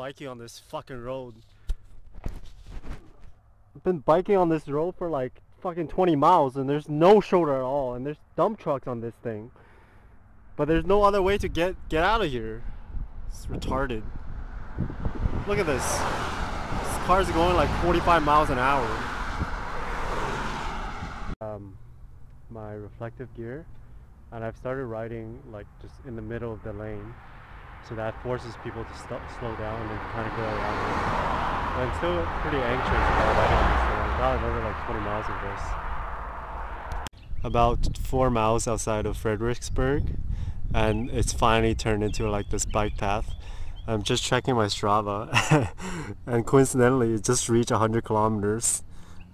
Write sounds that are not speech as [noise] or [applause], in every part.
biking on this fucking road. I've been biking on this road for like fucking 20 miles and there's no shoulder at all and there's dump trucks on this thing. But there's no other way to get get out of here. It's retarded. Look at this. This car's going like 45 miles an hour. Um, my reflective gear and I've started riding like just in the middle of the lane so that forces people to slow down and kind of go around me. But I'm still pretty anxious about riding this thing. I've got another like 20 miles of this. About four miles outside of Fredericksburg and it's finally turned into like this bike path. I'm just checking my Strava [laughs] and coincidentally it just reached 100 kilometers.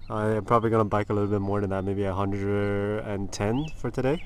I'm probably gonna bike a little bit more than that, maybe 110 for today.